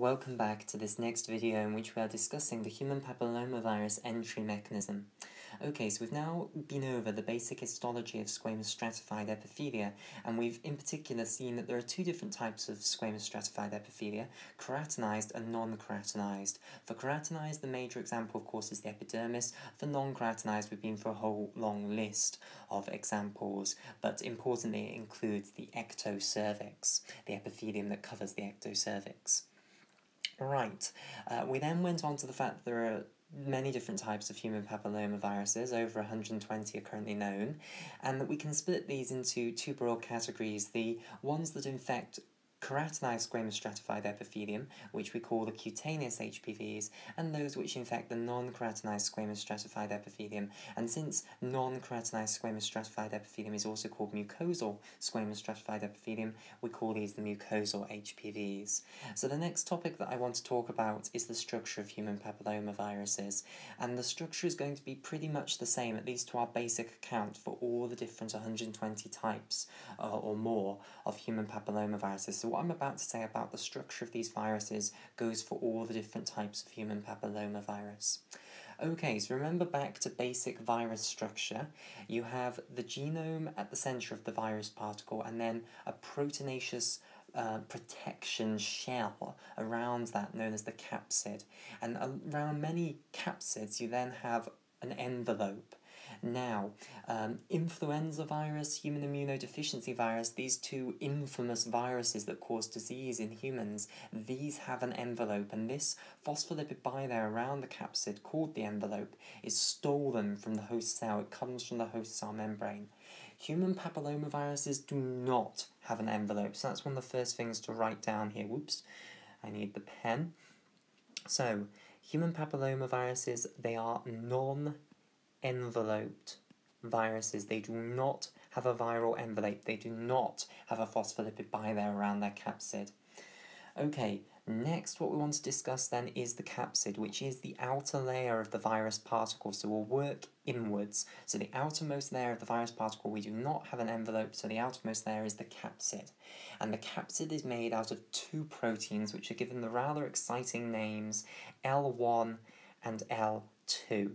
Welcome back to this next video in which we are discussing the human papillomavirus entry mechanism. Okay, so we've now been over the basic histology of squamous stratified epithelia, and we've in particular seen that there are two different types of squamous stratified epithelia, keratinized and non-keratinized. For keratinized, the major example, of course, is the epidermis. For non-keratinized, we've been for a whole long list of examples, but importantly, it includes the ectocervix, the epithelium that covers the ectocervix. Right. Uh, we then went on to the fact that there are many different types of human papillomaviruses, over 120 are currently known, and that we can split these into two broad categories the ones that infect keratinized squamous stratified epithelium, which we call the cutaneous HPVs, and those which infect the non-keratinized squamous stratified epithelium. And since non-keratinized squamous stratified epithelium is also called mucosal squamous stratified epithelium, we call these the mucosal HPVs. So the next topic that I want to talk about is the structure of human papillomaviruses, and the structure is going to be pretty much the same, at least to our basic account, for all the different 120 types uh, or more of human papillomaviruses. So what I'm about to say about the structure of these viruses goes for all the different types of human papillomavirus. Okay, so remember back to basic virus structure. You have the genome at the center of the virus particle and then a proteinaceous uh, protection shell around that known as the capsid. And around many capsids, you then have an envelope. Now, um, influenza virus, human immunodeficiency virus, these two infamous viruses that cause disease in humans, these have an envelope, and this phospholipid bilayer around the capsid, called the envelope, is stolen from the host cell. It comes from the host cell membrane. Human papillomaviruses do not have an envelope, so that's one of the first things to write down here. Whoops, I need the pen. So, human papillomaviruses, they are non enveloped viruses. They do not have a viral envelope. They do not have a phospholipid bilayer around their capsid. Okay, next what we want to discuss then is the capsid, which is the outer layer of the virus particle. So we'll work inwards. So the outermost layer of the virus particle, we do not have an envelope, so the outermost layer is the capsid. And the capsid is made out of two proteins, which are given the rather exciting names L1 and L2.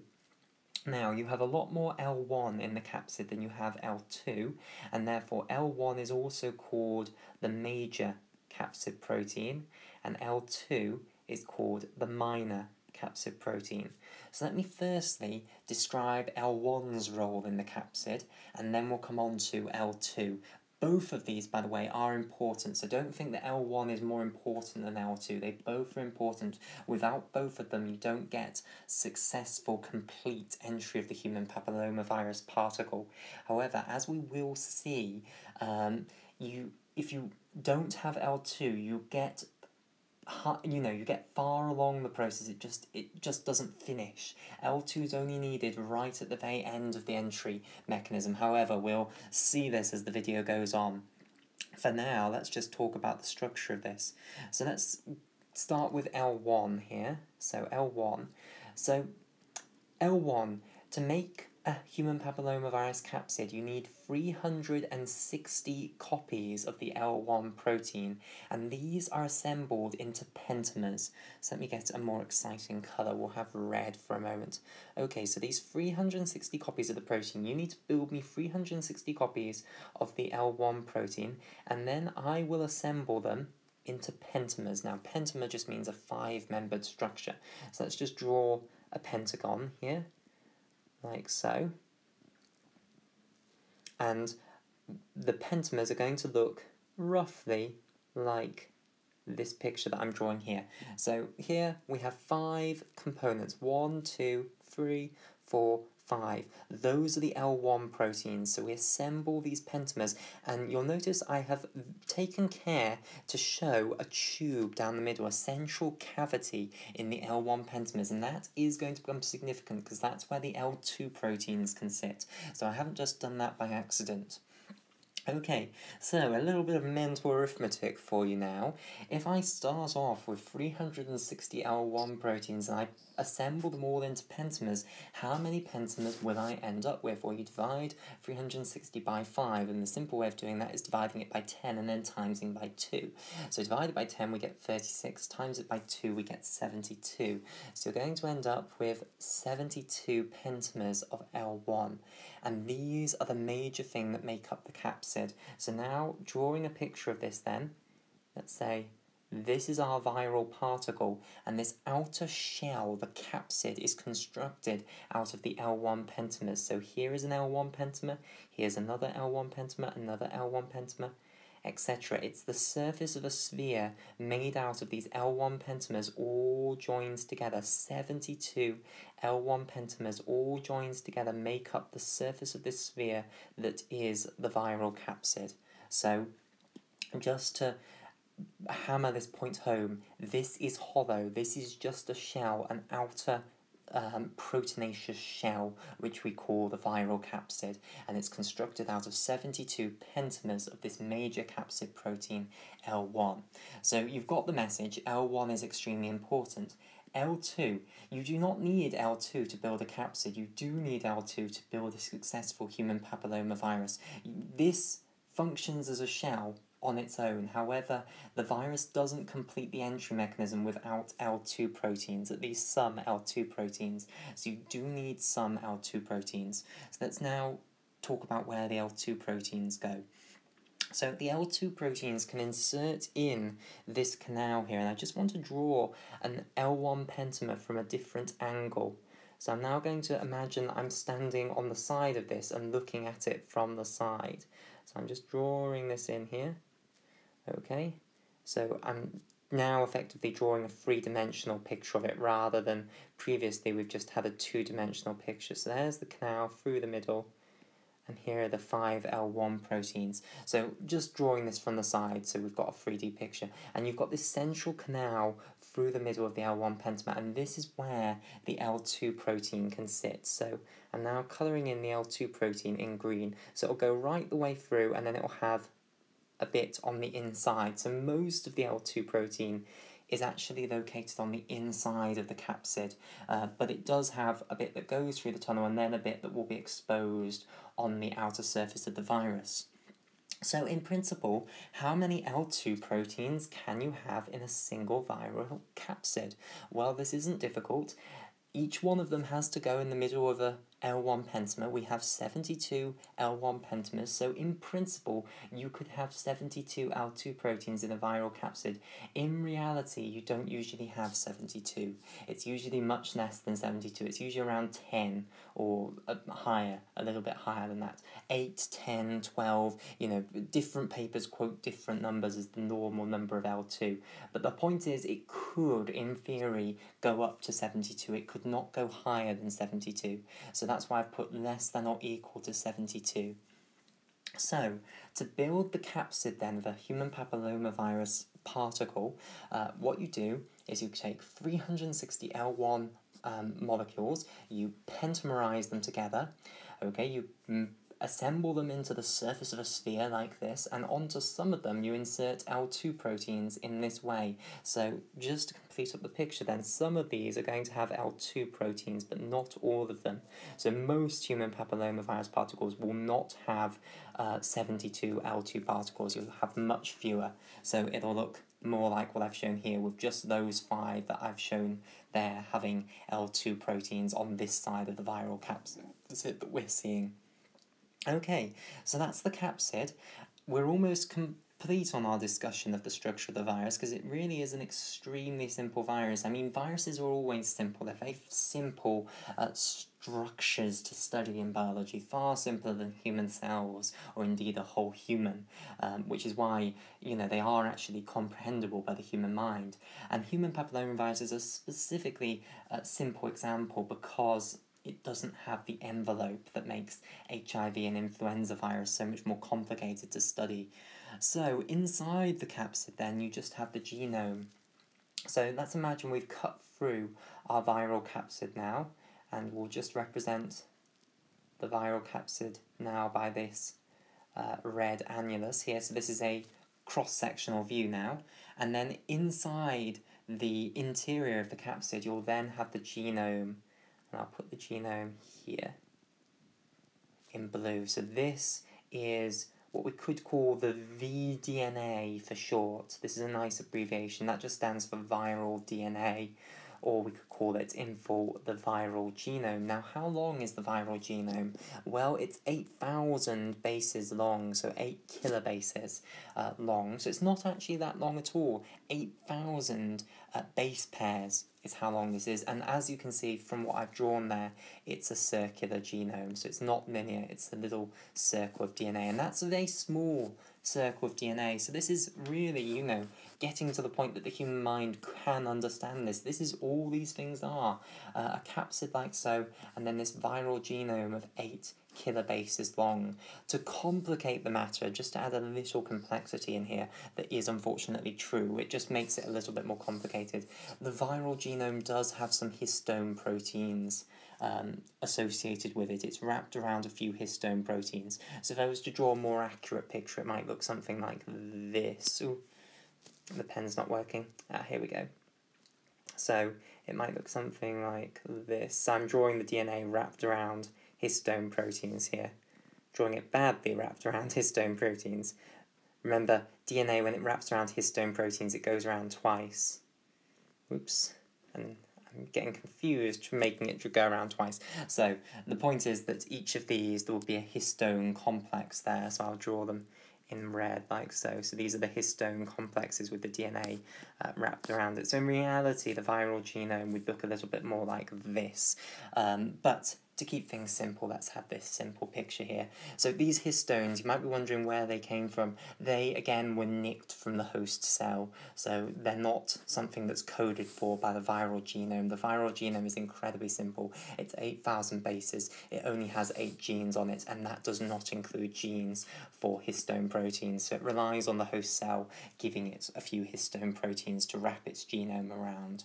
Now, you have a lot more L1 in the capsid than you have L2, and therefore L1 is also called the major capsid protein, and L2 is called the minor capsid protein. So let me firstly describe L1's role in the capsid, and then we'll come on to L2. Both of these, by the way, are important, so don't think that L1 is more important than L2. They both are important. Without both of them, you don't get successful, complete entry of the human papillomavirus particle. However, as we will see, um, you if you don't have L2, you get you know, you get far along the process, it just it just doesn't finish. L2 is only needed right at the very end of the entry mechanism. However, we'll see this as the video goes on. For now, let's just talk about the structure of this. So let's start with L1 here. So L1. So L1, to make a human papillomavirus capsid, you need 360 copies of the L1 protein, and these are assembled into pentamers. So let me get a more exciting colour. We'll have red for a moment. Okay, so these 360 copies of the protein, you need to build me 360 copies of the L1 protein, and then I will assemble them into pentamers. Now, pentamer just means a five-membered structure. So let's just draw a pentagon here like so. And the pentamers are going to look roughly like this picture that I'm drawing here. So here we have five components. One, two, three, four, 5. Those are the L1 proteins. So we assemble these pentamers, and you'll notice I have taken care to show a tube down the middle, a central cavity in the L1 pentamers, and that is going to become significant because that's where the L2 proteins can sit. So I haven't just done that by accident. Okay, so a little bit of mental arithmetic for you now. If I start off with 360 L1 proteins and I assemble them all into pentamers, how many pentamers will I end up with? Well, you divide 360 by 5, and the simple way of doing that is dividing it by 10 and then timesing by 2. So divided by 10, we get 36, times it by 2, we get 72. So you're going to end up with 72 pentamers of L1 and these are the major thing that make up the capsid. So now, drawing a picture of this then, let's say this is our viral particle, and this outer shell, the capsid, is constructed out of the L1 pentamers. So here is an L1 pentamer, here's another L1 pentamer, another L1 pentamer, etc. It's the surface of a sphere made out of these L1 pentamers all joined together. 72 L1 pentamers all joined together make up the surface of this sphere that is the viral capsid. So, just to hammer this point home, this is hollow. This is just a shell, an outer um, proteinaceous shell, which we call the viral capsid, and it's constructed out of 72 pentamers of this major capsid protein L1. So you've got the message, L1 is extremely important. L2, you do not need L2 to build a capsid, you do need L2 to build a successful human papillomavirus. This functions as a shell on its own. However, the virus doesn't complete the entry mechanism without L2 proteins, at least some L2 proteins. So you do need some L2 proteins. So let's now talk about where the L2 proteins go. So the L2 proteins can insert in this canal here, and I just want to draw an L1 pentamer from a different angle. So I'm now going to imagine I'm standing on the side of this and looking at it from the side. So I'm just drawing this in here. Okay, so I'm now effectively drawing a three-dimensional picture of it rather than previously we've just had a two-dimensional picture. So there's the canal through the middle, and here are the five L1 proteins. So just drawing this from the side, so we've got a 3D picture, and you've got this central canal through the middle of the L1 pentamer, and this is where the L2 protein can sit. So I'm now colouring in the L2 protein in green, so it'll go right the way through, and then it'll have a bit on the inside. So most of the L2 protein is actually located on the inside of the capsid, uh, but it does have a bit that goes through the tunnel and then a bit that will be exposed on the outer surface of the virus. So in principle, how many L2 proteins can you have in a single viral capsid? Well, this isn't difficult. Each one of them has to go in the middle of a L1 pentamer. We have 72 L1 pentamers, so in principle, you could have 72 L2 proteins in a viral capsid. In reality, you don't usually have 72. It's usually much less than 72. It's usually around 10 or uh, higher, a little bit higher than that. 8, 10, 12, you know, different papers quote different numbers as the normal number of L2. But the point is, it could, in theory, go up to 72. It could not go higher than 72. So that's why I've put less than or equal to 72. So, to build the capsid then a human papillomavirus particle, uh, what you do is you take 360 L1 um, molecules, you pentamerize them together, okay, you assemble them into the surface of a sphere like this, and onto some of them you insert L2 proteins in this way. So just to complete up the picture then, some of these are going to have L2 proteins, but not all of them. So most human papillomavirus particles will not have uh, 72 L2 particles, you'll have much fewer. So it'll look more like what I've shown here with just those five that I've shown there having L2 proteins on this side of the viral capsid that we're seeing. Okay, so that's the capsid. We're almost complete on our discussion of the structure of the virus because it really is an extremely simple virus. I mean, viruses are always simple. They're very simple uh, structures to study in biology, far simpler than human cells or indeed a whole human, um, which is why, you know, they are actually comprehensible by the human mind. And human papillomavirus is a specifically uh, simple example because it doesn't have the envelope that makes HIV and influenza virus so much more complicated to study. So inside the capsid then you just have the genome. So let's imagine we've cut through our viral capsid now and we'll just represent the viral capsid now by this uh, red annulus here. So this is a cross-sectional view now. And then inside the interior of the capsid, you'll then have the genome. And I'll put the genome here in blue. So this is what we could call the vDNA for short. This is a nice abbreviation. That just stands for viral DNA or we could call it in the viral genome. Now, how long is the viral genome? Well, it's 8,000 bases long, so 8 kilobases uh, long, so it's not actually that long at all. 8,000 uh, base pairs is how long this is, and as you can see from what I've drawn there, it's a circular genome, so it's not linear, it's a little circle of DNA, and that's a very small circle of DNA. So this is really, you know, getting to the point that the human mind can understand this. This is all these things are. Uh, a capsid like so, and then this viral genome of eight kilobases long. To complicate the matter, just to add a little complexity in here that is unfortunately true, it just makes it a little bit more complicated. The viral genome does have some histone proteins um, associated with it. It's wrapped around a few histone proteins. So if I was to draw a more accurate picture, it might look something like this. Ooh, the pen's not working. Ah, here we go. So it might look something like this. I'm drawing the DNA wrapped around histone proteins here. Drawing it badly wrapped around histone proteins. Remember, DNA, when it wraps around histone proteins, it goes around twice. Oops. And I'm getting confused from making it go around twice. So the point is that each of these, there will be a histone complex there, so I'll draw them in red like so. So these are the histone complexes with the DNA uh, wrapped around it. So in reality, the viral genome would look a little bit more like this. Um, but to keep things simple, let's have this simple picture here. So these histones, you might be wondering where they came from. They, again, were nicked from the host cell, so they're not something that's coded for by the viral genome. The viral genome is incredibly simple. It's 8,000 bases. It only has 8 genes on it, and that does not include genes for histone proteins. So it relies on the host cell giving it a few histone proteins to wrap its genome around.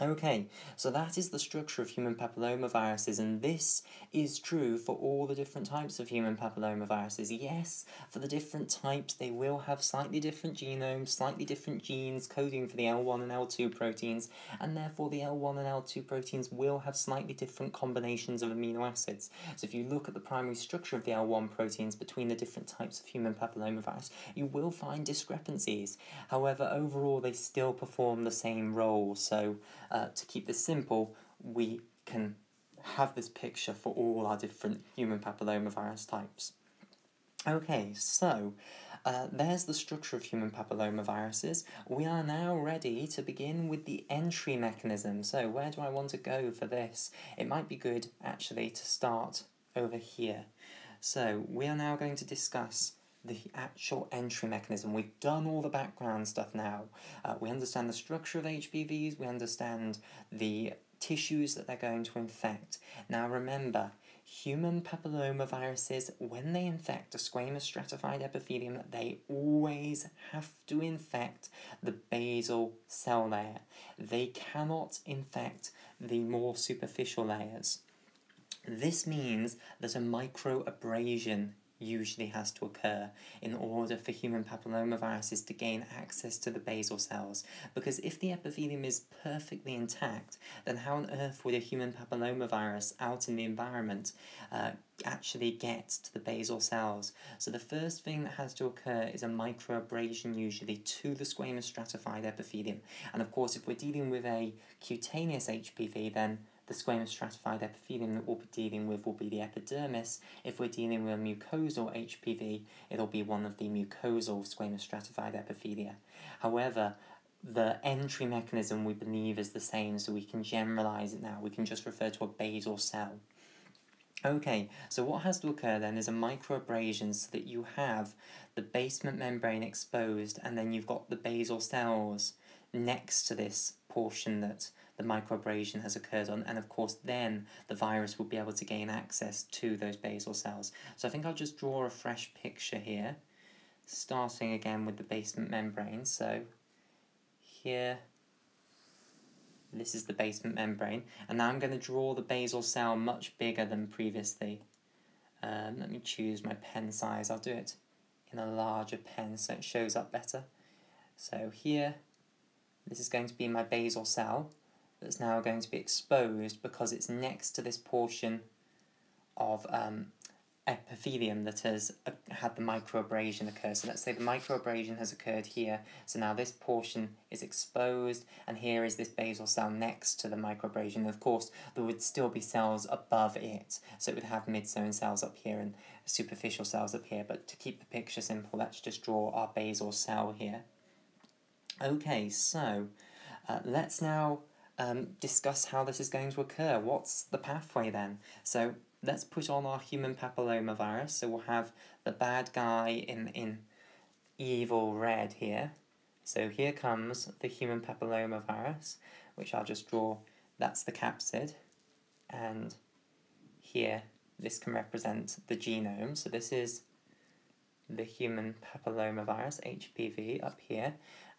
Okay, so that is the structure of human papillomaviruses, and this is true for all the different types of human papillomaviruses. Yes, for the different types, they will have slightly different genomes, slightly different genes coding for the L1 and L2 proteins, and therefore the L1 and L2 proteins will have slightly different combinations of amino acids. So if you look at the primary structure of the L1 proteins between the different types of human papillomavirus, you will find discrepancies. However, overall, they still perform the same role, so uh, to keep this simple, we can have this picture for all our different human papillomavirus types. Okay, so uh, there's the structure of human papillomaviruses. We are now ready to begin with the entry mechanism. So where do I want to go for this? It might be good actually to start over here. So we are now going to discuss the actual entry mechanism. We've done all the background stuff now. Uh, we understand the structure of HPVs, we understand the tissues that they're going to infect. Now remember, human papillomaviruses, when they infect a squamous stratified epithelium, they always have to infect the basal cell layer. They cannot infect the more superficial layers. This means that a microabrasion usually has to occur in order for human papillomaviruses to gain access to the basal cells. Because if the epithelium is perfectly intact, then how on earth would a human papillomavirus out in the environment uh, actually get to the basal cells? So the first thing that has to occur is a microabrasion usually to the squamous stratified epithelium. And of course, if we're dealing with a cutaneous HPV, then the squamous stratified epithelium that we'll be dealing with will be the epidermis. If we're dealing with a mucosal HPV, it'll be one of the mucosal squamous stratified epithelia. However, the entry mechanism we believe is the same, so we can generalize it now. We can just refer to a basal cell. Okay, so what has to occur then is a microabrasion so that you have the basement membrane exposed and then you've got the basal cells next to this portion that the microabrasion has occurred on, and of course then the virus will be able to gain access to those basal cells. So I think I'll just draw a fresh picture here, starting again with the basement membrane. So here, this is the basement membrane, and now I'm going to draw the basal cell much bigger than previously. Um, let me choose my pen size. I'll do it in a larger pen so it shows up better. So here, this is going to be my basal cell that's now going to be exposed because it's next to this portion of um, epithelium that has uh, had the microabrasion occur. So let's say the microabrasion has occurred here. So now this portion is exposed, and here is this basal cell next to the microabrasion. Of course, there would still be cells above it. So it would have midzone cells up here and superficial cells up here. But to keep the picture simple, let's just draw our basal cell here. Okay, so uh, let's now um, discuss how this is going to occur. What's the pathway then? So let's put on our human papillomavirus. So we'll have the bad guy in, in evil red here. So here comes the human papillomavirus, which I'll just draw. That's the capsid. And here, this can represent the genome. So this is the human papillomavirus, HPV, up here.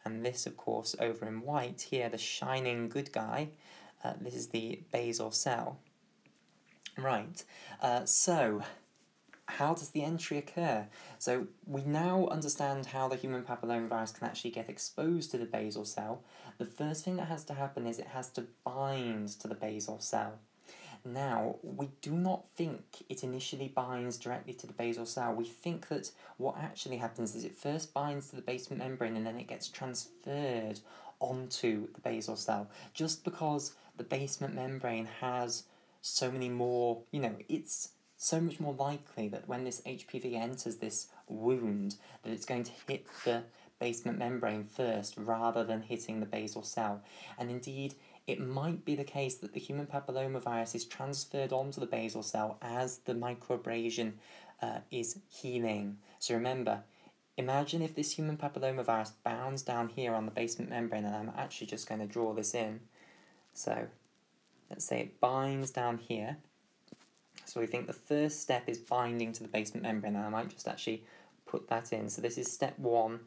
And this, of course, over in white here, the shining good guy, uh, this is the basal cell. Right, uh, so how does the entry occur? So we now understand how the human papillomavirus can actually get exposed to the basal cell. The first thing that has to happen is it has to bind to the basal cell. Now, we do not think it initially binds directly to the basal cell. We think that what actually happens is it first binds to the basement membrane and then it gets transferred onto the basal cell. Just because the basement membrane has so many more, you know, it's so much more likely that when this HPV enters this wound, that it's going to hit the basement membrane first rather than hitting the basal cell. And indeed, it might be the case that the human papillomavirus is transferred onto the basal cell as the microabrasion uh, is healing. So remember, imagine if this human papillomavirus bounds down here on the basement membrane, and I'm actually just going to draw this in. So let's say it binds down here. So we think the first step is binding to the basement membrane, and I might just actually put that in. So this is step one,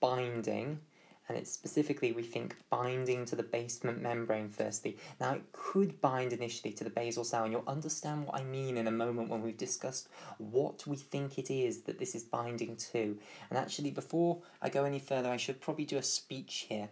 binding and it's specifically, we think, binding to the basement membrane firstly. Now, it could bind initially to the basal cell, and you'll understand what I mean in a moment when we've discussed what we think it is that this is binding to. And actually, before I go any further, I should probably do a speech here.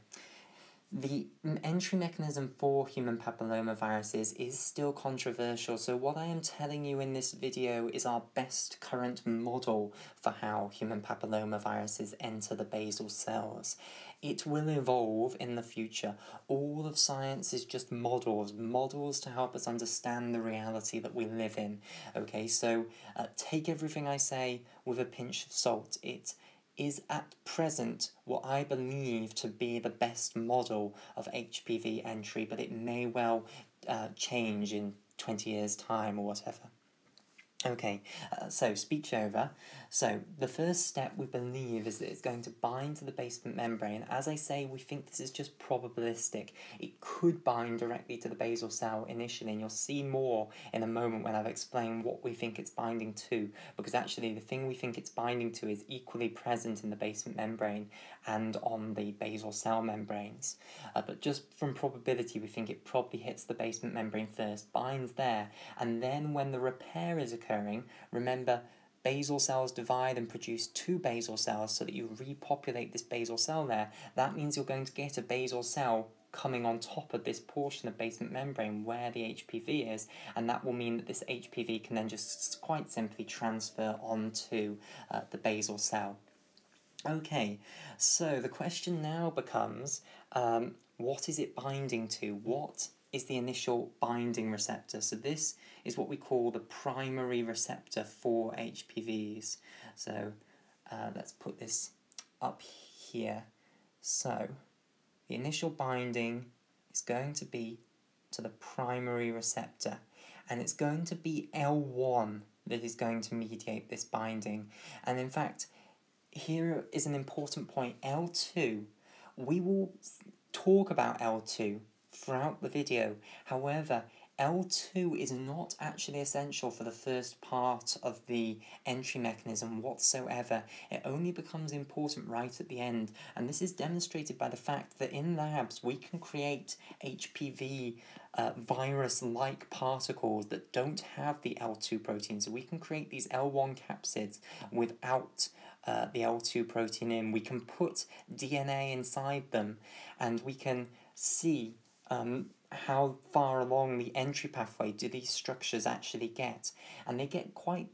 The entry mechanism for human papillomaviruses is still controversial, so what I am telling you in this video is our best current model for how human papillomaviruses enter the basal cells. It will evolve in the future. All of science is just models, models to help us understand the reality that we live in. Okay, so uh, take everything I say with a pinch of salt. It is at present what I believe to be the best model of HPV entry, but it may well uh, change in 20 years' time or whatever. Okay, uh, so speech over. So the first step we believe is that it's going to bind to the basement membrane. As I say, we think this is just probabilistic. It could bind directly to the basal cell initially, and you'll see more in a moment when I've explained what we think it's binding to, because actually the thing we think it's binding to is equally present in the basement membrane and on the basal cell membranes. Uh, but just from probability, we think it probably hits the basement membrane first, binds there, and then when the repair is remember basal cells divide and produce two basal cells so that you repopulate this basal cell there, that means you're going to get a basal cell coming on top of this portion of basement membrane where the HPV is, and that will mean that this HPV can then just quite simply transfer onto uh, the basal cell. Okay, so the question now becomes um, what is it binding to? What is the initial binding receptor? So, this is what we call the primary receptor for HPVs. So, uh, let's put this up here. So, the initial binding is going to be to the primary receptor, and it's going to be L1 that is going to mediate this binding. And in fact, here is an important point L2. We will talk about L2 throughout the video. However, L2 is not actually essential for the first part of the entry mechanism whatsoever. It only becomes important right at the end, and this is demonstrated by the fact that in labs we can create HPV uh, virus-like particles that don't have the L2 protein. So we can create these L1 capsids without uh, the L2 protein in. We can put DNA inside them, and we can see um, how far along the entry pathway do these structures actually get. And they get quite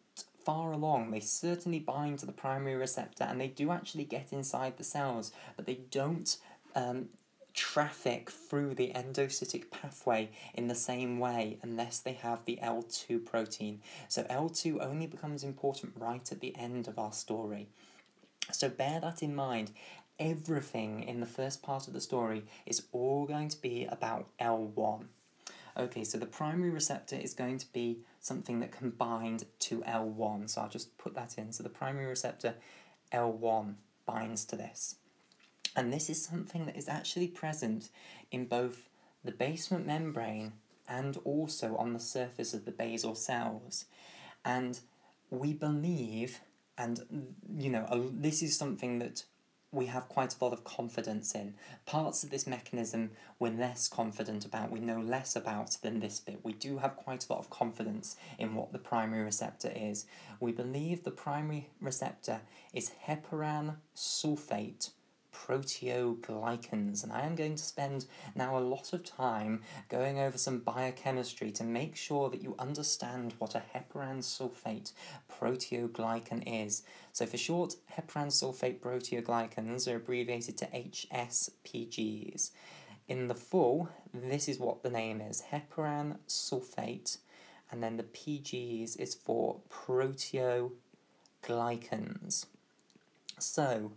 far along. They certainly bind to the primary receptor and they do actually get inside the cells, but they don't um, traffic through the endocytic pathway in the same way unless they have the L2 protein. So L2 only becomes important right at the end of our story. So bear that in mind everything in the first part of the story is all going to be about L1. Okay, so the primary receptor is going to be something that can bind to L1. So I'll just put that in. So the primary receptor L1 binds to this. And this is something that is actually present in both the basement membrane and also on the surface of the basal cells. And we believe, and you know, this is something that we have quite a lot of confidence in. Parts of this mechanism we're less confident about, we know less about than this bit. We do have quite a lot of confidence in what the primary receptor is. We believe the primary receptor is heparan sulfate proteoglycans, and I am going to spend now a lot of time going over some biochemistry to make sure that you understand what a heparan sulfate proteoglycan is. So for short, heparan sulfate proteoglycans are abbreviated to HSPGs. In the full, this is what the name is, heparan sulfate, and then the PGs is for proteoglycans. So,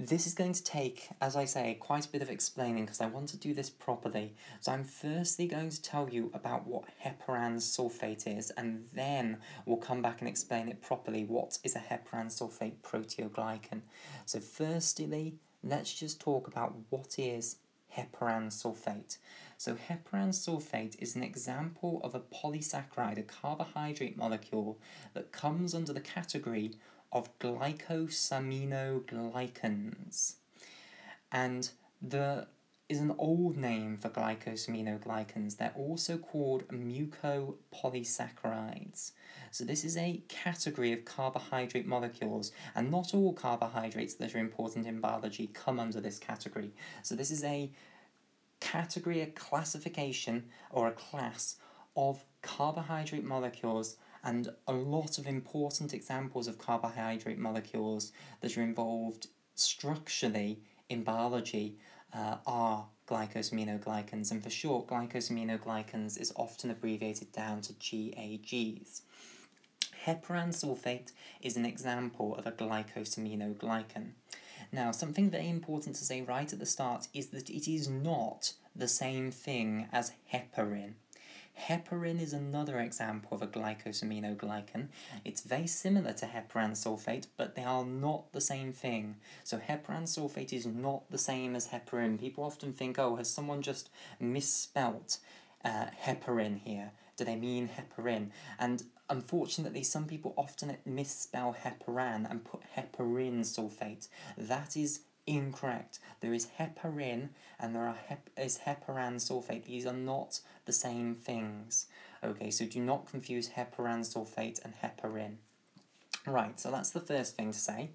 this is going to take, as I say, quite a bit of explaining because I want to do this properly. So I'm firstly going to tell you about what heparan sulfate is and then we'll come back and explain it properly. What is a heparan sulfate proteoglycan? So firstly, let's just talk about what is heparan sulfate. So heparan sulfate is an example of a polysaccharide, a carbohydrate molecule that comes under the category of glycosaminoglycans. And the is an old name for glycosaminoglycans. They're also called mucopolysaccharides. So this is a category of carbohydrate molecules, and not all carbohydrates that are important in biology come under this category. So this is a category, a classification, or a class of carbohydrate molecules and a lot of important examples of carbohydrate molecules that are involved structurally in biology uh, are glycosaminoglycans, and for short, glycosaminoglycans is often abbreviated down to GAGs. Heparan sulfate is an example of a glycosaminoglycan. Now, something very important to say right at the start is that it is not the same thing as heparin. Heparin is another example of a glycosaminoglycan. It's very similar to heparan sulfate, but they are not the same thing. So heparan sulfate is not the same as heparin. People often think, oh, has someone just misspelt uh, heparin here? Do they mean heparin? And unfortunately, some people often misspell heparan and put heparin sulfate. That is incorrect. There is heparin and there are hep is heparan sulfate. These are not the same things. Okay, so do not confuse heparan sulfate and heparin. Right, so that's the first thing to say.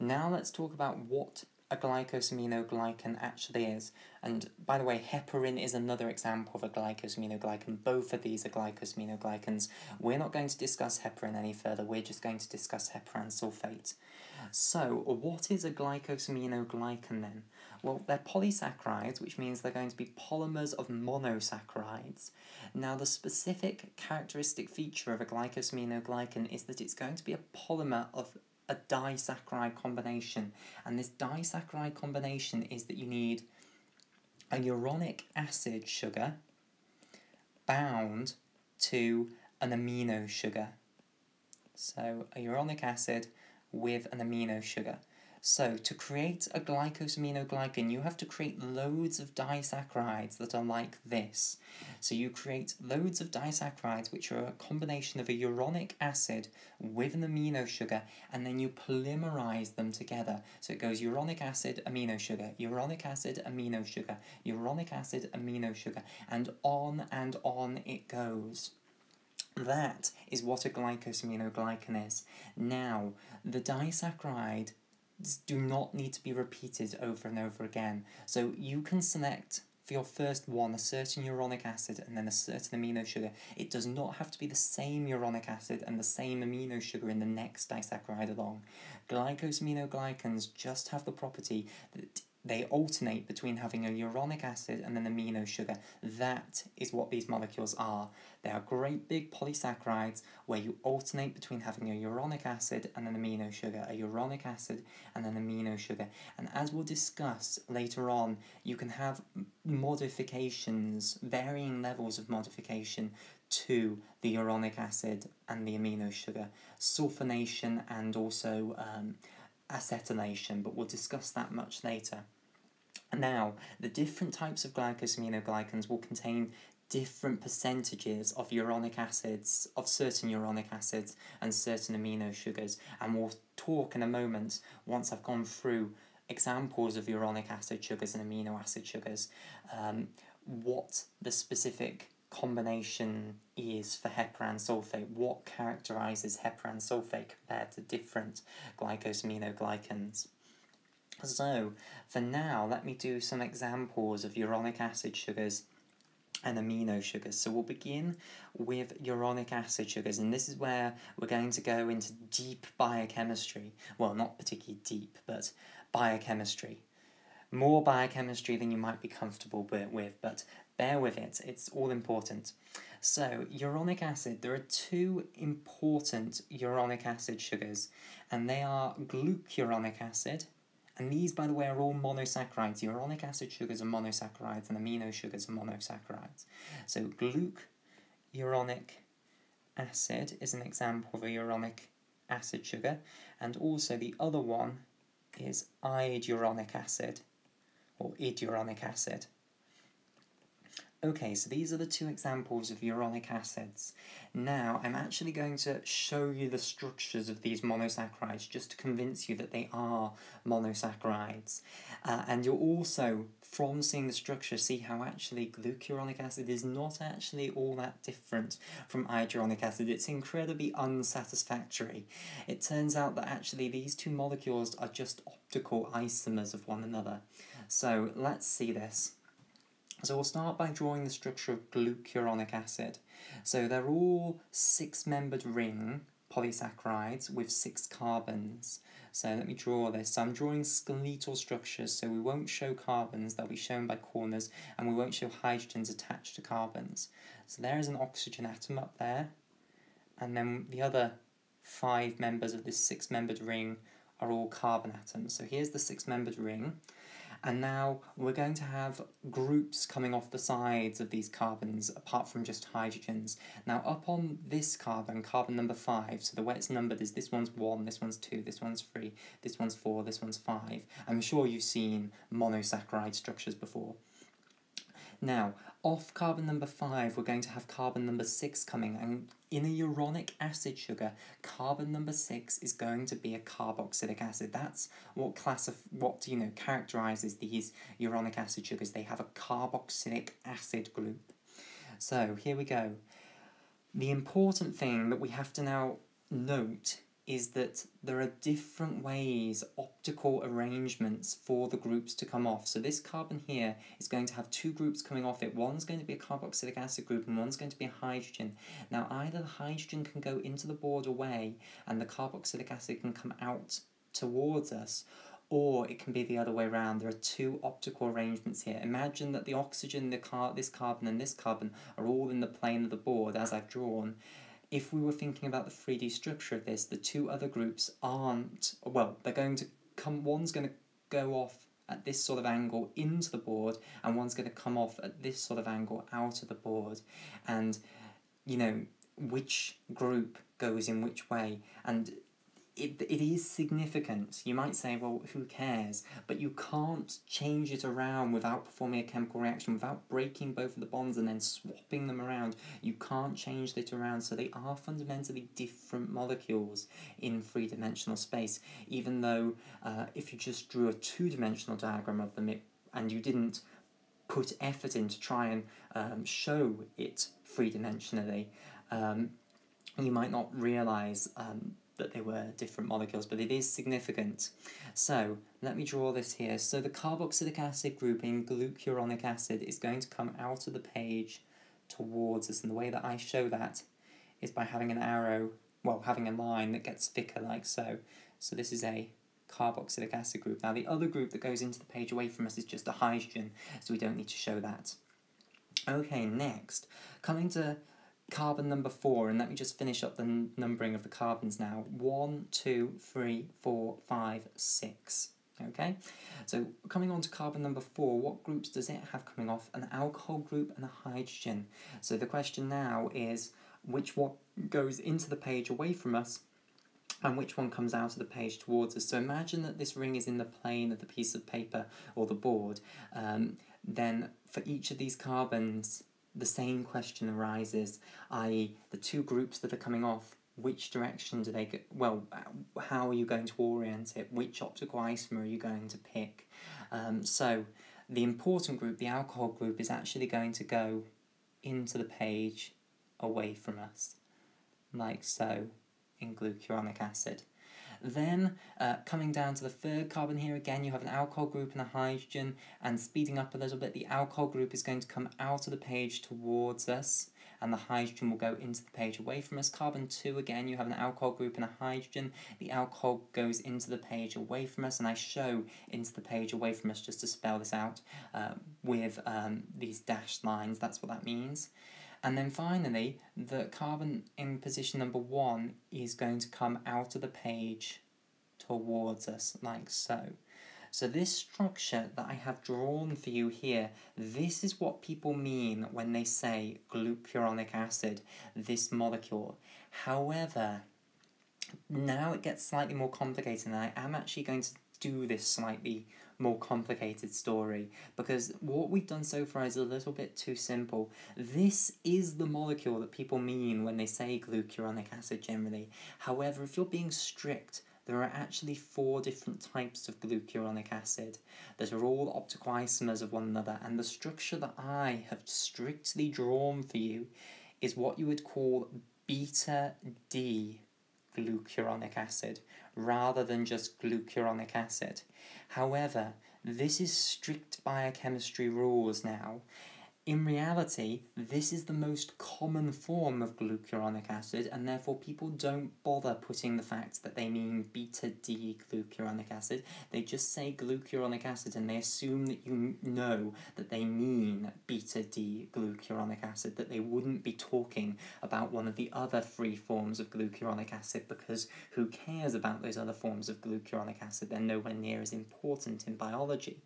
Now let's talk about what a glycosaminoglycan actually is. And by the way, heparin is another example of a glycosaminoglycan. Both of these are glycosaminoglycans. We're not going to discuss heparin any further, we're just going to discuss heparan sulfate. So, what is a glycosaminoglycan then? Well, they're polysaccharides, which means they're going to be polymers of monosaccharides. Now, the specific characteristic feature of a glycosaminoglycan is that it's going to be a polymer of a disaccharide combination. And this disaccharide combination is that you need a uronic acid sugar bound to an amino sugar. So, a uronic acid with an amino sugar. So, to create a glycosaminoglycan, you have to create loads of disaccharides that are like this. So, you create loads of disaccharides, which are a combination of a uronic acid with an amino sugar, and then you polymerize them together. So, it goes uronic acid, amino sugar, uronic acid, amino sugar, uronic acid, amino sugar, and on and on it goes. That is what a glycosaminoglycan is. Now, the disaccharide do not need to be repeated over and over again. So you can select for your first one a certain uronic acid and then a certain amino sugar. It does not have to be the same uronic acid and the same amino sugar in the next disaccharide along. Glycosaminoglycans just have the property that they alternate between having a uronic acid and an amino sugar. That is what these molecules are. They are great big polysaccharides where you alternate between having a uronic acid and an amino sugar, a uronic acid and an amino sugar. And as we'll discuss later on, you can have modifications, varying levels of modification to the uronic acid and the amino sugar, sulfonation and also um, acetylation, but we'll discuss that much later. Now, the different types of glycosaminoglycans will contain different percentages of uronic acids, of certain uronic acids and certain amino sugars, and we'll talk in a moment once I've gone through examples of uronic acid sugars and amino acid sugars, um, what the specific combination is for heparan sulfate, what characterizes heparan sulfate compared to different glycosaminoglycans. So, for now, let me do some examples of uronic acid sugars and amino sugars. So we'll begin with uronic acid sugars, and this is where we're going to go into deep biochemistry. Well, not particularly deep, but biochemistry. More biochemistry than you might be comfortable with, but bear with it, it's all important. So, uronic acid, there are two important uronic acid sugars, and they are glucuronic acid and these, by the way, are all monosaccharides. Uronic acid sugars are monosaccharides, and amino sugars are monosaccharides. So glucuronic acid is an example of a uronic acid sugar, and also the other one is iduronic acid, or iduronic acid. Okay, so these are the two examples of uronic acids. Now, I'm actually going to show you the structures of these monosaccharides just to convince you that they are monosaccharides. Uh, and you'll also, from seeing the structure, see how actually glucuronic acid is not actually all that different from iduronic acid. It's incredibly unsatisfactory. It turns out that actually these two molecules are just optical isomers of one another. So let's see this. So we'll start by drawing the structure of glucuronic acid. So they're all six-membered ring polysaccharides with six carbons. So let me draw this. So I'm drawing skeletal structures, so we won't show carbons, they'll be shown by corners, and we won't show hydrogens attached to carbons. So there is an oxygen atom up there, and then the other five members of this six-membered ring are all carbon atoms. So here's the six-membered ring, and now we're going to have groups coming off the sides of these carbons apart from just hydrogens. Now up on this carbon, carbon number 5, so the way it's numbered is this one's 1, this one's 2, this one's 3, this one's 4, this one's 5. I'm sure you've seen monosaccharide structures before. Now, off carbon number 5, we're going to have carbon number 6 coming, and in a uronic acid sugar, carbon number 6 is going to be a carboxylic acid. That's what class what, you know, characterizes these uronic acid sugars. They have a carboxylic acid group. So, here we go. The important thing that we have to now note is that there are different ways, optical arrangements for the groups to come off. So this carbon here is going to have two groups coming off it. One's going to be a carboxylic acid group and one's going to be a hydrogen. Now either the hydrogen can go into the board away and the carboxylic acid can come out towards us, or it can be the other way around. There are two optical arrangements here. Imagine that the oxygen, the car this carbon and this carbon are all in the plane of the board as I've drawn if we were thinking about the 3D structure of this, the two other groups aren't, well, they're going to come, one's going to go off at this sort of angle into the board, and one's going to come off at this sort of angle out of the board. And, you know, which group goes in which way. And it, it is significant. You might say, well, who cares? But you can't change it around without performing a chemical reaction, without breaking both of the bonds and then swapping them around. You can't change it around, so they are fundamentally different molecules in three dimensional space, even though uh, if you just drew a two dimensional diagram of them it, and you didn't put effort in to try and um, show it three dimensionally, um, you might not realize um, that they were different molecules, but it is significant. So let me draw this here. So the carboxylic acid group in glucuronic acid is going to come out of the page towards us, and the way that I show that is by having an arrow, well, having a line that gets thicker like so. So this is a carboxylic acid group. Now the other group that goes into the page away from us is just a hydrogen, so we don't need to show that. Okay, next, coming to carbon number four, and let me just finish up the numbering of the carbons now. One, two, three, four, five, six. Okay, so coming on to carbon number four, what groups does it have coming off? An alcohol group and a hydrogen. So the question now is which one goes into the page away from us and which one comes out of the page towards us. So imagine that this ring is in the plane of the piece of paper or the board. Um, then for each of these carbons, the same question arises, i.e., the two groups that are coming off, which direction do they go? Well, how are you going to orient it? Which optical isomer are you going to pick? Um, so, the important group, the alcohol group, is actually going to go into the page away from us, like so in glucuronic acid. Then, uh, coming down to the third carbon here again, you have an alcohol group and a hydrogen, and speeding up a little bit, the alcohol group is going to come out of the page towards us, and the hydrogen will go into the page away from us. Carbon 2, again, you have an alcohol group and a hydrogen. The alcohol goes into the page away from us, and I show into the page away from us just to spell this out uh, with um, these dashed lines. That's what that means. And then finally, the carbon in position number one is going to come out of the page towards us, like so. So this structure that I have drawn for you here, this is what people mean when they say glucuronic acid, this molecule. However, now it gets slightly more complicated and I am actually going to do this slightly more complicated story because what we've done so far is a little bit too simple. This is the molecule that people mean when they say glucuronic acid generally. However, if you're being strict, there are actually four different types of glucuronic acid that are all optical isomers of one another, and the structure that I have strictly drawn for you is what you would call beta D glucuronic acid rather than just glucuronic acid. However, this is strict biochemistry rules now, in reality, this is the most common form of glucuronic acid, and therefore people don't bother putting the fact that they mean beta D glucuronic acid. They just say glucuronic acid and they assume that you know that they mean beta D glucuronic acid, that they wouldn't be talking about one of the other three forms of glucuronic acid because who cares about those other forms of glucuronic acid? They're nowhere near as important in biology.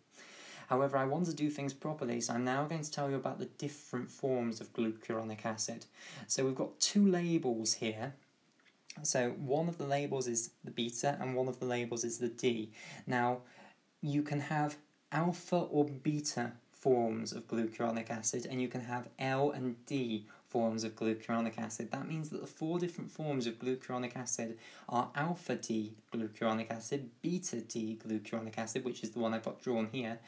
However, I want to do things properly, so I'm now going to tell you about the different forms of glucuronic acid. So we've got two labels here. So one of the labels is the beta and one of the labels is the D. Now, you can have alpha or beta forms of glucuronic acid and you can have L and D forms of glucuronic acid. That means that the four different forms of glucuronic acid are alpha D glucuronic acid, beta D glucuronic acid, which is the one I've got drawn here,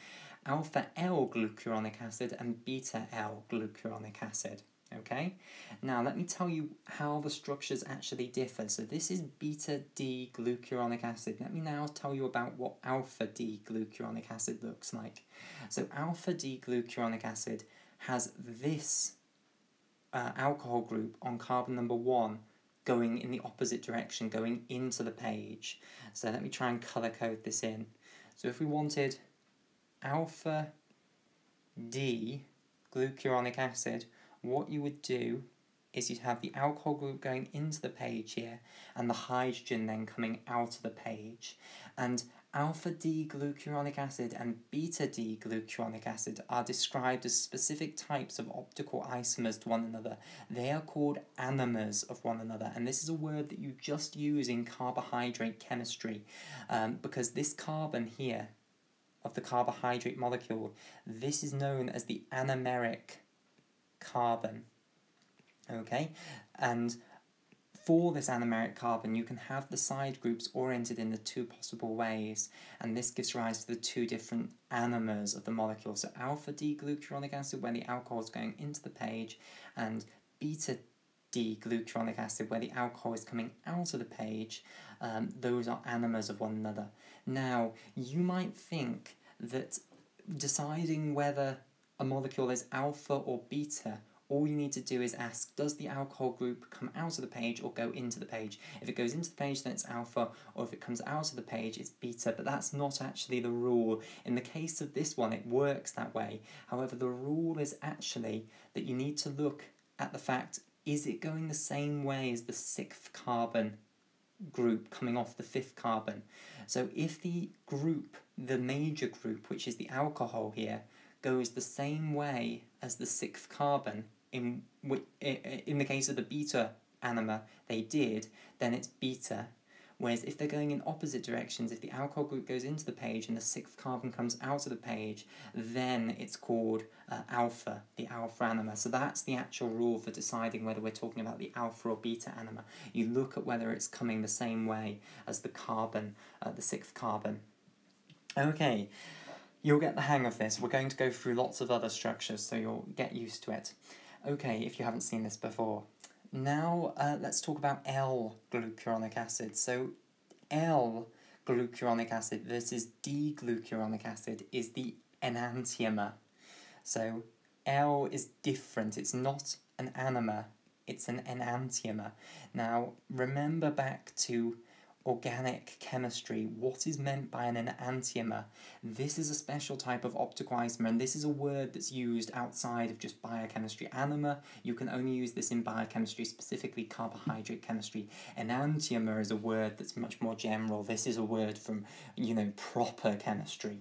alpha L glucuronic acid and beta L glucuronic acid. Okay, now let me tell you how the structures actually differ. So this is beta D glucuronic acid. Let me now tell you about what alpha D glucuronic acid looks like. So alpha D glucuronic acid has this uh, alcohol group on carbon number one going in the opposite direction, going into the page. So let me try and color code this in. So if we wanted alpha D glucuronic acid, what you would do is you'd have the alcohol group going into the page here and the hydrogen then coming out of the page. And alpha D-glucuronic acid and beta D-glucuronic acid are described as specific types of optical isomers to one another. They are called anomers of one another, and this is a word that you just use in carbohydrate chemistry um, because this carbon here of the carbohydrate molecule, this is known as the anomeric carbon. Okay, and for this anomeric carbon, you can have the side groups oriented in the two possible ways, and this gives rise to the two different anomers of the molecule. So alpha D-glucuronic acid, where the alcohol is going into the page, and beta D-glucuronic acid, where the alcohol is coming out of the page, um, those are anomers of one another. Now, you might think that deciding whether a molecule is alpha or beta all you need to do is ask, does the alcohol group come out of the page or go into the page? If it goes into the page, then it's alpha, or if it comes out of the page, it's beta, but that's not actually the rule. In the case of this one, it works that way. However, the rule is actually that you need to look at the fact, is it going the same way as the sixth carbon group coming off the fifth carbon? So if the group, the major group, which is the alcohol here, goes the same way as the sixth carbon, in in the case of the beta anomer they did, then it's beta. Whereas if they're going in opposite directions, if the alcohol group goes into the page and the sixth carbon comes out of the page, then it's called uh, alpha, the alpha anomer. So that's the actual rule for deciding whether we're talking about the alpha or beta anomer. You look at whether it's coming the same way as the carbon, uh, the sixth carbon. Okay, you'll get the hang of this. We're going to go through lots of other structures, so you'll get used to it. Okay, if you haven't seen this before. Now, uh, let's talk about L-glucuronic acid. So, L-glucuronic acid versus D-glucuronic acid is the enantiomer. So, L is different. It's not an anomer. It's an enantiomer. Now, remember back to organic chemistry, what is meant by an enantiomer? This is a special type of optical isomer, and this is a word that's used outside of just biochemistry. Anomer, you can only use this in biochemistry, specifically carbohydrate chemistry. Enantiomer is a word that's much more general. This is a word from, you know, proper chemistry.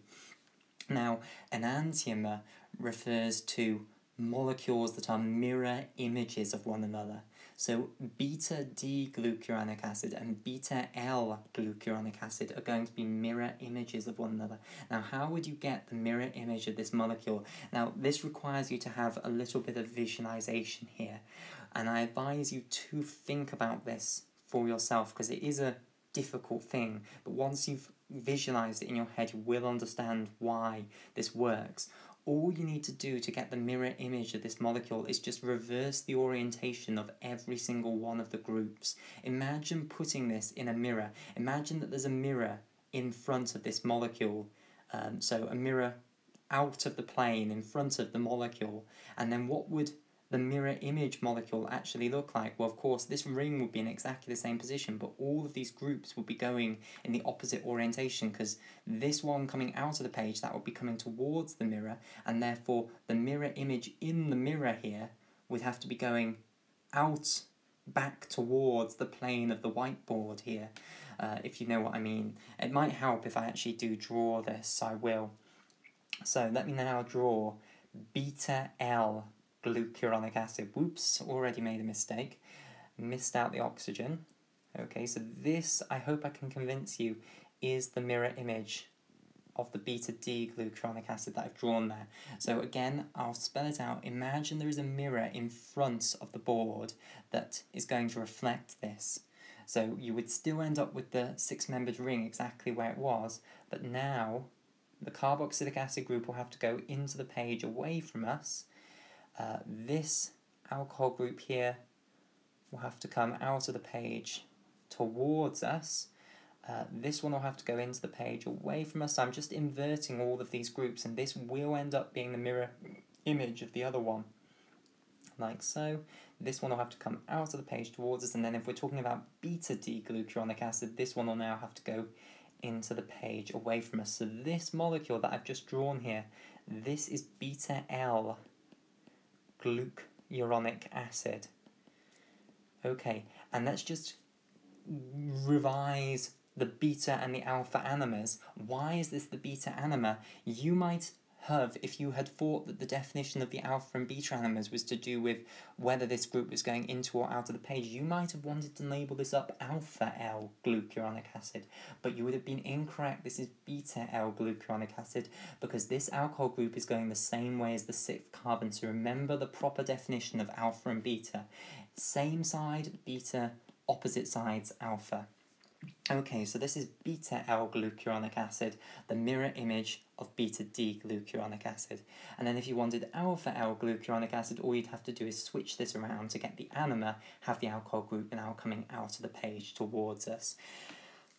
Now, enantiomer refers to molecules that are mirror images of one another. So beta D-glucuronic acid and beta L-glucuronic acid are going to be mirror images of one another. Now how would you get the mirror image of this molecule? Now this requires you to have a little bit of visualization here and I advise you to think about this for yourself because it is a difficult thing but once you've visualized it in your head you will understand why this works all you need to do to get the mirror image of this molecule is just reverse the orientation of every single one of the groups. Imagine putting this in a mirror. Imagine that there's a mirror in front of this molecule. Um, so a mirror out of the plane in front of the molecule. And then what would the mirror image molecule actually look like? Well, of course, this ring would be in exactly the same position, but all of these groups would be going in the opposite orientation because this one coming out of the page, that would be coming towards the mirror, and therefore the mirror image in the mirror here would have to be going out back towards the plane of the whiteboard here, uh, if you know what I mean. It might help if I actually do draw this, I will. So let me now draw beta L glucuronic acid. Whoops, already made a mistake. Missed out the oxygen. Okay, so this, I hope I can convince you, is the mirror image of the beta D glucuronic acid that I've drawn there. So again, I'll spell it out. Imagine there is a mirror in front of the board that is going to reflect this. So you would still end up with the six-membered ring exactly where it was, but now the carboxylic acid group will have to go into the page away from us, uh, this alcohol group here will have to come out of the page towards us. Uh, this one will have to go into the page away from us. I'm just inverting all of these groups and this will end up being the mirror image of the other one. Like so. This one will have to come out of the page towards us and then if we're talking about beta D-glucuronic acid, this one will now have to go into the page away from us. So this molecule that I've just drawn here, this is beta L glucuronic acid. Okay, and let's just revise the beta and the alpha anomers. Why is this the beta anomer? You might have if you had thought that the definition of the alpha and beta anomers was to do with whether this group was going into or out of the page, you might have wanted to label this up alpha L glucuronic acid, but you would have been incorrect. This is beta L glucuronic acid because this alcohol group is going the same way as the sixth carbon. So remember the proper definition of alpha and beta. Same side, beta, opposite sides, alpha. Okay, so this is beta L-glucuronic acid, the mirror image of beta D-glucuronic acid. And then if you wanted alpha L-glucuronic acid, all you'd have to do is switch this around to get the anomer, have the alcohol group now coming out of the page towards us.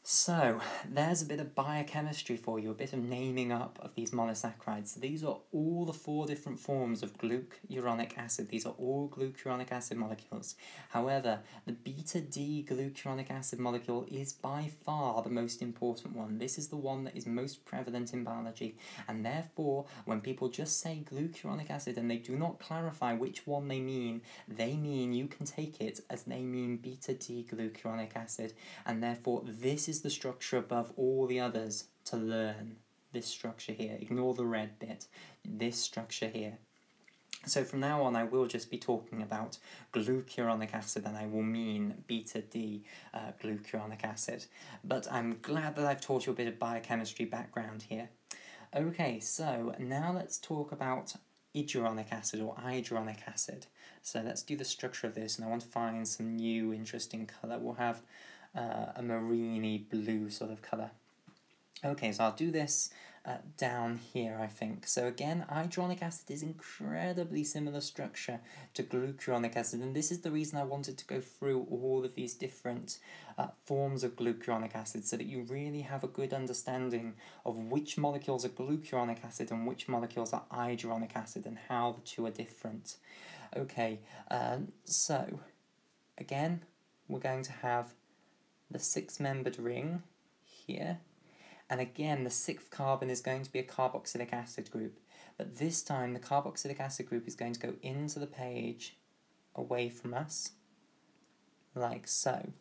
So, there's a bit of biochemistry for you, a bit of naming up of these monosaccharides. These are all the four different forms of glucuronic acid. These are all glucuronic acid molecules. However, the beta-D glucuronic acid molecule is by far the most important one. This is the one that is most prevalent in biology, and therefore, when people just say glucuronic acid and they do not clarify which one they mean, they mean you can take it as they mean beta-D glucuronic acid, and therefore this is is the structure above all the others to learn. This structure here. Ignore the red bit. This structure here. So from now on, I will just be talking about glucuronic acid, and I will mean beta-D uh, glucuronic acid. But I'm glad that I've taught you a bit of biochemistry background here. Okay, so now let's talk about iduronic acid or iduronic acid. So let's do the structure of this, and I want to find some new interesting colour. We'll have uh, a marini blue sort of colour. Okay, so I'll do this uh, down here, I think. So again, iduronic acid is incredibly similar structure to glucuronic acid, and this is the reason I wanted to go through all of these different uh, forms of glucuronic acid, so that you really have a good understanding of which molecules are glucuronic acid and which molecules are iduronic acid, and how the two are different. Okay, um, so again, we're going to have the six-membered ring here. And again, the sixth carbon is going to be a carboxylic acid group. But this time, the carboxylic acid group is going to go into the page away from us, like so.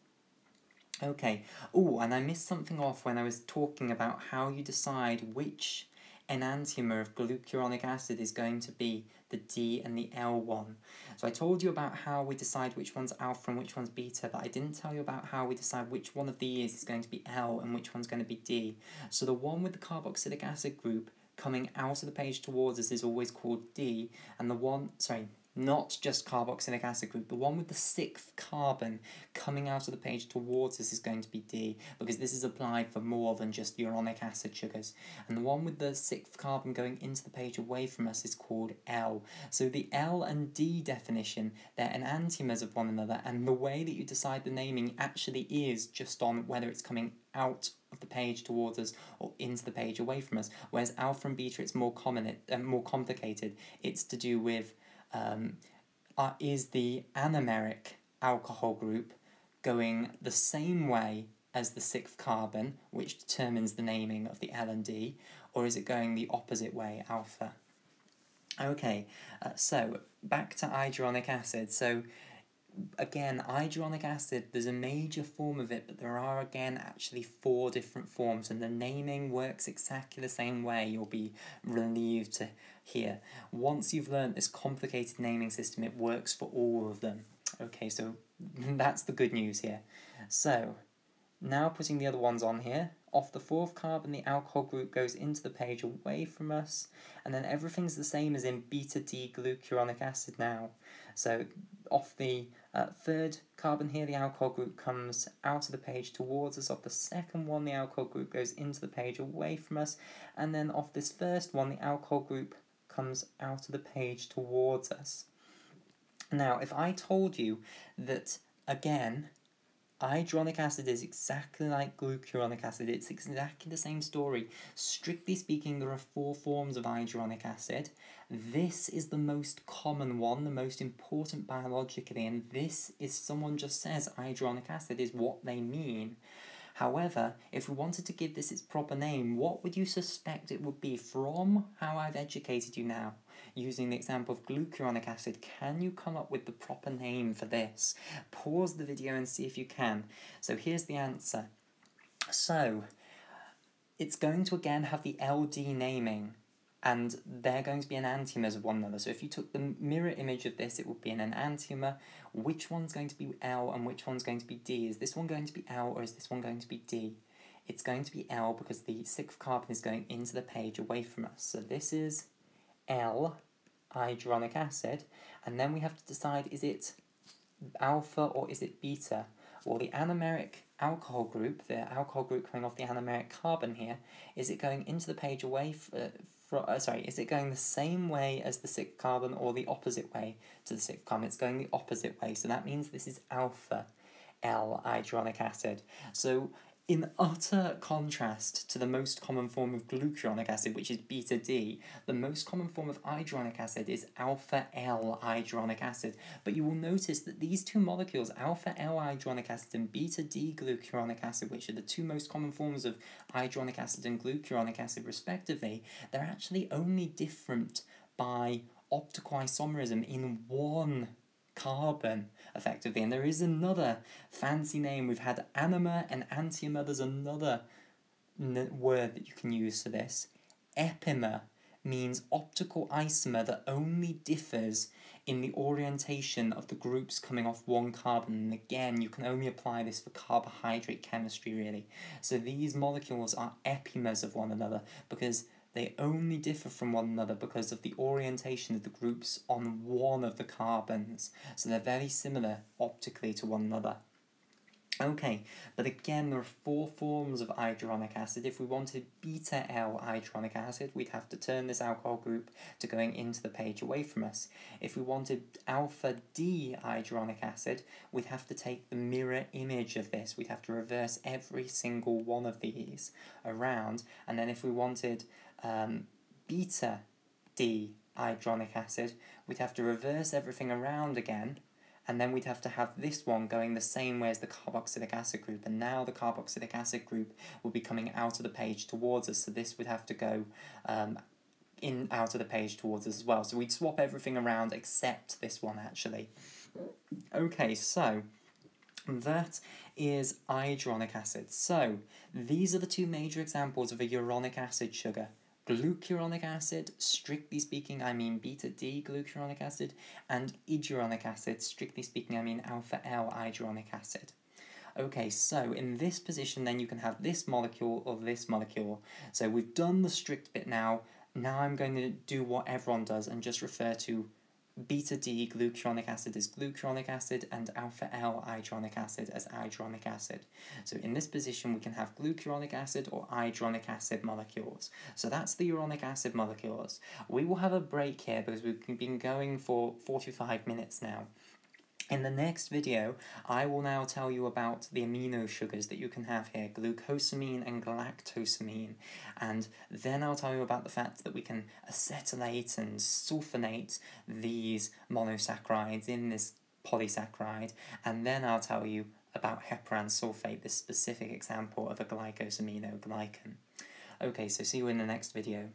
Okay, oh, and I missed something off when I was talking about how you decide which enantiomer of glucuronic acid is going to be the D and the L one. So I told you about how we decide which one's alpha and which one's beta, but I didn't tell you about how we decide which one of these is going to be L and which one's going to be D. So the one with the carboxylic acid group coming out of the page towards us is always called D, and the one, sorry, not just carboxylic acid group. The one with the sixth carbon coming out of the page towards us is going to be D, because this is applied for more than just uronic acid sugars. And the one with the sixth carbon going into the page away from us is called L. So the L and D definition, they're enantiomers of one another, and the way that you decide the naming actually is just on whether it's coming out of the page towards us or into the page away from us. Whereas alpha and beta, it's more common, uh, more complicated. It's to do with um, uh, is the anomeric alcohol group going the same way as the sixth carbon, which determines the naming of the L and D, or is it going the opposite way, alpha? Okay, uh, so back to iduronic acid. So again, iduronic acid, there's a major form of it, but there are again actually four different forms, and the naming works exactly the same way. You'll be relieved to hear. Once you've learned this complicated naming system, it works for all of them. Okay, so that's the good news here. So, now putting the other ones on here, off the fourth carbon, the alcohol group goes into the page away from us, and then everything's the same as in beta-D glucuronic acid now. So off the uh, third carbon here, the alcohol group comes out of the page towards us. Off the second one, the alcohol group goes into the page away from us. And then off this first one, the alcohol group comes out of the page towards us. Now, if I told you that, again, Iduronic acid is exactly like glucuronic acid. It's exactly the same story. Strictly speaking, there are four forms of iduronic acid. This is the most common one, the most important biologically, and this is someone just says iduronic acid is what they mean. However, if we wanted to give this its proper name, what would you suspect it would be from how I've educated you now? Using the example of glucuronic acid, can you come up with the proper name for this? Pause the video and see if you can. So here's the answer. So, it's going to again have the LD naming, and they're going to be an enantiomers of one another. So if you took the mirror image of this, it would be an enantiomer. Which one's going to be L and which one's going to be D? Is this one going to be L or is this one going to be D? It's going to be L because the sixth carbon is going into the page away from us. So this is L, iduronic acid, and then we have to decide is it alpha or is it beta? Well, the anomeric alcohol group, the alcohol group coming off the anomeric carbon here, is it going into the page away uh, from, uh, sorry, is it going the same way as the sixth carbon or the opposite way to the sixth carbon? It's going the opposite way, so that means this is alpha L iduronic acid. So in utter contrast to the most common form of glucuronic acid, which is beta D, the most common form of iduronic acid is alpha L iduronic acid. But you will notice that these two molecules, alpha L iduronic acid and beta D glucuronic acid, which are the two most common forms of iduronic acid and glucuronic acid respectively, they're actually only different by optical isomerism in one carbon, effectively. And there is another fancy name. We've had anomer and enantiomer. There's another word that you can use for this. Epimer means optical isomer that only differs in the orientation of the groups coming off one carbon. And again, you can only apply this for carbohydrate chemistry, really. So these molecules are epimers of one another because they only differ from one another because of the orientation of the groups on one of the carbons, so they're very similar optically to one another. Okay, but again, there are four forms of iduronic acid. If we wanted beta L iduronic acid, we'd have to turn this alcohol group to going into the page away from us. If we wanted alpha D iduronic acid, we'd have to take the mirror image of this. We'd have to reverse every single one of these around. And then if we wanted um, beta D iduronic acid, we'd have to reverse everything around again, and then we'd have to have this one going the same way as the carboxylic acid group, and now the carboxylic acid group will be coming out of the page towards us, so this would have to go um, in out of the page towards us as well. So we'd swap everything around except this one actually. Okay, so that is iduronic acid. So these are the two major examples of a uronic acid sugar glucuronic acid, strictly speaking, I mean beta D glucuronic acid, and iduronic acid, strictly speaking, I mean alpha L iduronic acid. Okay, so in this position, then you can have this molecule or this molecule. So we've done the strict bit now. Now I'm going to do what everyone does and just refer to beta D glucuronic acid is glucuronic acid and alpha L iduronic acid as iduronic acid. So in this position we can have glucuronic acid or iduronic acid molecules. So that's the uronic acid molecules. We will have a break here because we've been going for 45 minutes now. In the next video, I will now tell you about the amino sugars that you can have here, glucosamine and galactosamine, and then I'll tell you about the fact that we can acetylate and sulfonate these monosaccharides in this polysaccharide, and then I'll tell you about heparan sulfate, this specific example of a glycosaminoglycan. Okay, so see you in the next video.